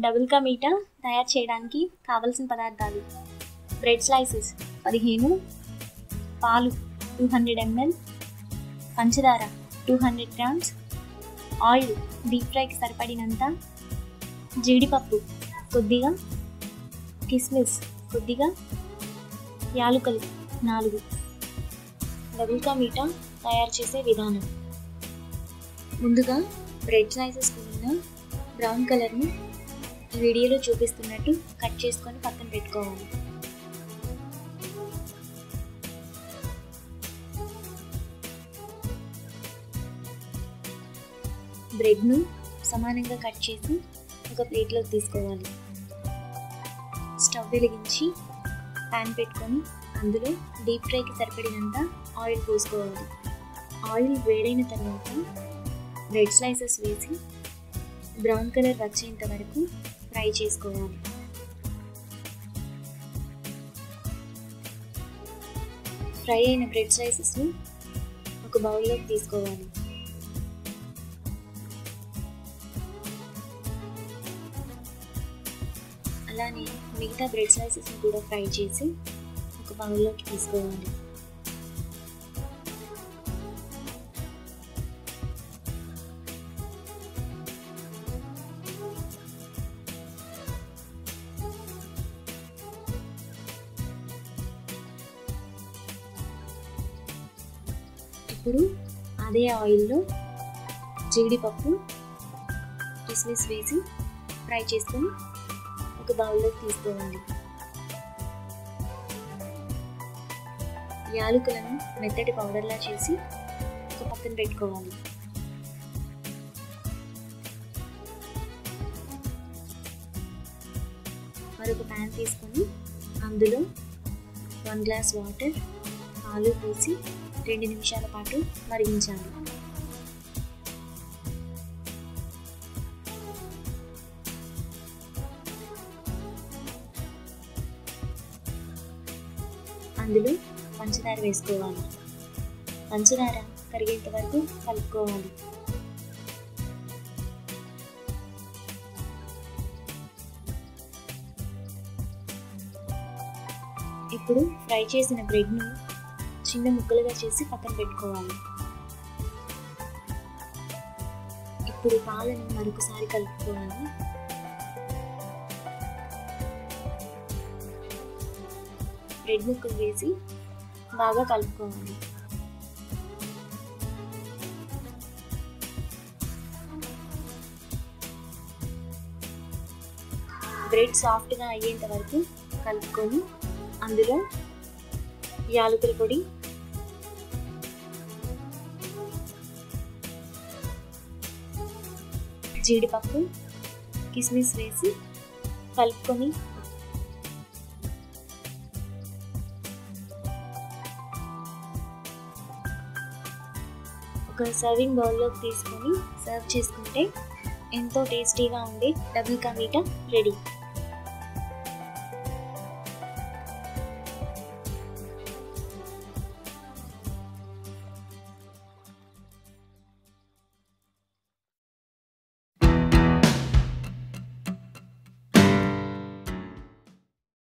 Double కా మీటా తయారు చేయడానికి కావలసిన పదార్థాలు. బ్రెడ్ స్లైసెస్ పదిహేను. పాలు టూ హండ్రెడ్ ఎంఎల్. పంచదార two hundred grams. Oil deep ఫ్రైకి సరిపడినంత. జీడిపప్పు కొద్దిగా. కిస్మిస్ కొద్దిగా. యాలుకలు నాలుగు. డబుల్ కా మీటా తయారు చేసే విధానం. ముందుగా బ్రెడ్ స్లైసెస్ ఉన్న బ్రౌన్ కలర్ని వీడియోలో చూపిస్తున్నట్టు కట్ చేసుకొని పక్కన పెట్టుకోవాలి. బ్రెడ్ను సమానంగా కట్ చేసి ఒక ప్లేట్లోకి తీసుకోవాలి. స్టవ్ వెలిగించి ప్యాన్ పెట్టుకొని అందులో డీప్ ఫ్రైకి సరిపడినంత ఆయిల్ పోసుకోవాలి. ఆయిల్ వేడైన తర్వాత బ్రెడ్ స్లైసెస్ వేసి బ్రౌన్ కలర్ వచ్చేంత వరకు ఫ్రై చేసుకోవాలి. ఫ్రై అయిన బ్రెడ్ స్లైసెస్ని ఒక బౌల్లోకి తీసుకోవాలి. అలానే మిగతా బ్రెడ్ స్లైసెస్ని కూడా ఫ్రై చేసి ఒక బౌల్లోకి తీసుకోవాలి. ఇప్పుడు అదే ఆయిల్లో జీడిపప్పు కిస్మిస్ వేసి ఫ్రై చేసుకొని ఒక బౌల్లోకి తీసుకోవాలి. యాలకులను మెత్తటి పౌడర్లా చేసి ఒక పక్కన పెట్టుకోవాలి. మరొక ప్యాన్ తీసుకొని అందులో వన్ గ్లాస్ వాటర్ ఆలు పోసి రెండు నిమిషాల పాటు మరిగించాలి. అందులో పంచదార వేసుకోవాలి. పంచదార కరిగేంత వరకు కలుపుకోవాలి. ఇప్పుడు ఫ్రై చేసిన బ్రెడ్ను చిన్న ముక్కలుగా చేసి పక్కన పెట్టుకోవాలి. ఇప్పుడు పాలను మరొకసారి కలుపుకోవాలి. బ్రెడ్ ముక్కలు వేసి బాగా కలుపుకోవాలి. బ్రెడ్ సాఫ్ట్గా అయ్యేంత వరకు కలుపుకొని అందులో యాలకుల పొడి జీడిపప్పు కిస్మిస్ వేసి కలుపుకొని ఒక సర్వింగ్ బౌల్లోకి తీసుకొని సర్వ్ చేసుకుంటే ఎంతో టేస్టీగా ఉండే డబుల్ కా మీటా రెడీ.